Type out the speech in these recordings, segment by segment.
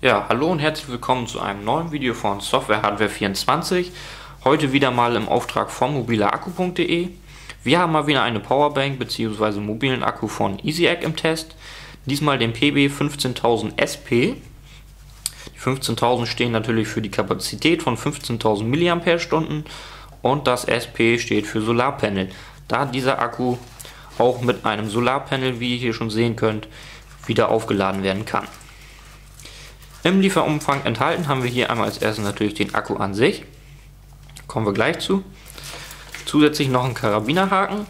Ja, hallo und herzlich willkommen zu einem neuen Video von Software Hardware 24. Heute wieder mal im Auftrag von mobilerakku.de. Wir haben mal wieder eine Powerbank bzw. mobilen Akku von EasyAg im Test. Diesmal den PB 15000 SP. Die 15.000 stehen natürlich für die Kapazität von 15.000 mAh und das SP steht für Solarpanel. Da dieser Akku auch mit einem Solarpanel, wie ihr hier schon sehen könnt, wieder aufgeladen werden kann. Im Lieferumfang enthalten haben wir hier einmal als erstes natürlich den Akku an sich. Kommen wir gleich zu. Zusätzlich noch einen Karabinerhaken.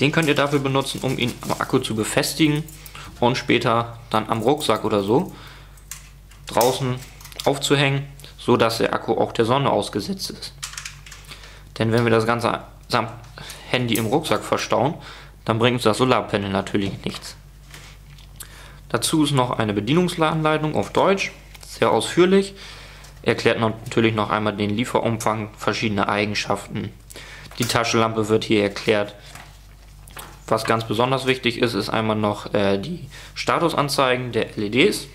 Den könnt ihr dafür benutzen, um ihn am Akku zu befestigen und später dann am Rucksack oder so draußen aufzuhängen, so dass der Akku auch der Sonne ausgesetzt ist. Denn wenn wir das ganze Handy im Rucksack verstauen, dann bringt uns das Solarpanel natürlich nichts. Dazu ist noch eine Bedienungsanleitung auf Deutsch, sehr ausführlich. Erklärt natürlich noch einmal den Lieferumfang, verschiedene Eigenschaften. Die Taschenlampe wird hier erklärt. Was ganz besonders wichtig ist, ist einmal noch äh, die Statusanzeigen der LEDs.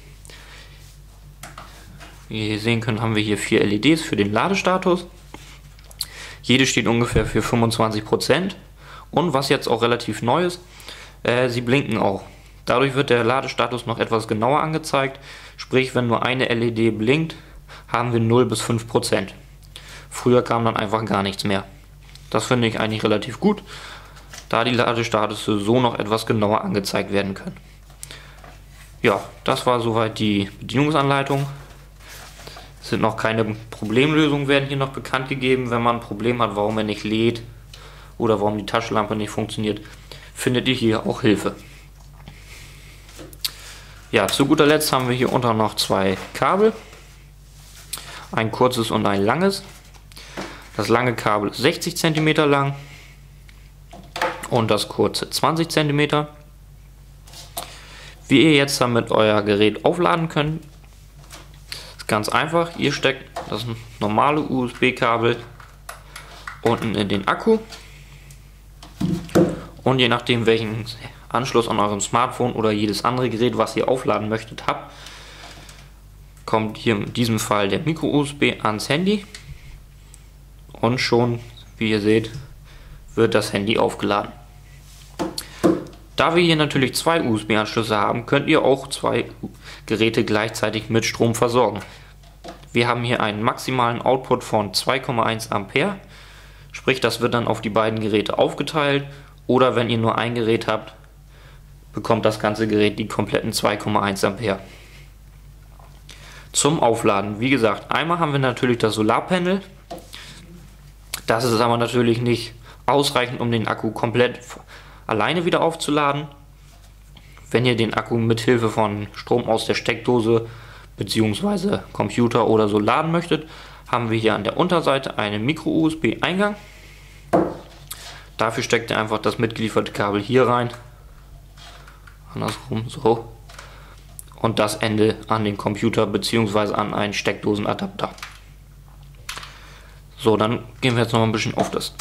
Wie ihr sehen könnt, haben wir hier vier LEDs für den Ladestatus. Jede steht ungefähr für 25%. Und was jetzt auch relativ neu ist, äh, sie blinken auch. Dadurch wird der Ladestatus noch etwas genauer angezeigt, sprich wenn nur eine LED blinkt, haben wir 0 bis 5%. Früher kam dann einfach gar nichts mehr. Das finde ich eigentlich relativ gut, da die Ladestatus so noch etwas genauer angezeigt werden können. Ja, das war soweit die Bedienungsanleitung. Es sind noch keine Problemlösungen werden hier noch bekannt gegeben. Wenn man ein Problem hat, warum er nicht lädt oder warum die Taschenlampe nicht funktioniert, findet ihr hier auch Hilfe. Ja, zu guter Letzt haben wir hier unter noch zwei Kabel. Ein kurzes und ein langes. Das lange Kabel ist 60 cm lang und das kurze 20 cm. Wie ihr jetzt damit euer Gerät aufladen könnt, ist ganz einfach. Ihr steckt das normale USB-Kabel unten in den Akku und je nachdem welchen Anschluss an eurem Smartphone oder jedes andere Gerät, was ihr aufladen möchtet, habt, kommt hier in diesem Fall der Micro-USB ans Handy und schon, wie ihr seht, wird das Handy aufgeladen. Da wir hier natürlich zwei USB-Anschlüsse haben, könnt ihr auch zwei Geräte gleichzeitig mit Strom versorgen. Wir haben hier einen maximalen Output von 2,1 Ampere, sprich das wird dann auf die beiden Geräte aufgeteilt oder wenn ihr nur ein Gerät habt, bekommt das ganze Gerät die kompletten 2,1 Ampere. Zum Aufladen, wie gesagt, einmal haben wir natürlich das Solarpanel. Das ist aber natürlich nicht ausreichend, um den Akku komplett alleine wieder aufzuladen. Wenn ihr den Akku mit Hilfe von Strom aus der Steckdose bzw. Computer oder so laden möchtet, haben wir hier an der Unterseite einen Micro-USB-Eingang. Dafür steckt ihr einfach das mitgelieferte Kabel hier rein andersrum, so. Und das Ende an den Computer bzw. an einen Steckdosenadapter. So, dann gehen wir jetzt noch ein bisschen auf das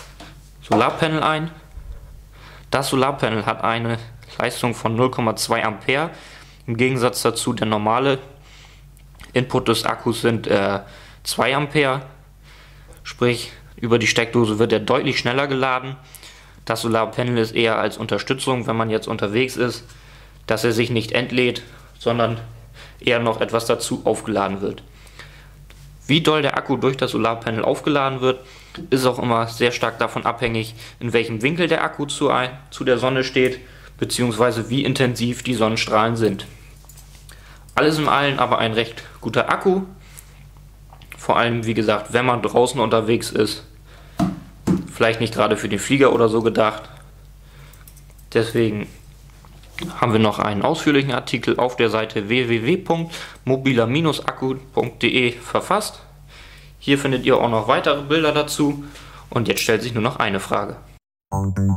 Solarpanel ein. Das Solarpanel hat eine Leistung von 0,2 Ampere. Im Gegensatz dazu der normale Input des Akkus sind äh, 2 Ampere. Sprich, über die Steckdose wird er deutlich schneller geladen. Das Solarpanel ist eher als Unterstützung, wenn man jetzt unterwegs ist, dass er sich nicht entlädt, sondern eher noch etwas dazu aufgeladen wird. Wie doll der Akku durch das Solarpanel aufgeladen wird, ist auch immer sehr stark davon abhängig, in welchem Winkel der Akku zu, ein, zu der Sonne steht, beziehungsweise wie intensiv die Sonnenstrahlen sind. Alles in allem aber ein recht guter Akku. Vor allem, wie gesagt, wenn man draußen unterwegs ist. Vielleicht nicht gerade für den Flieger oder so gedacht. Deswegen haben wir noch einen ausführlichen Artikel auf der Seite www.mobiler-akku.de verfasst. Hier findet ihr auch noch weitere Bilder dazu. Und jetzt stellt sich nur noch eine Frage. Musik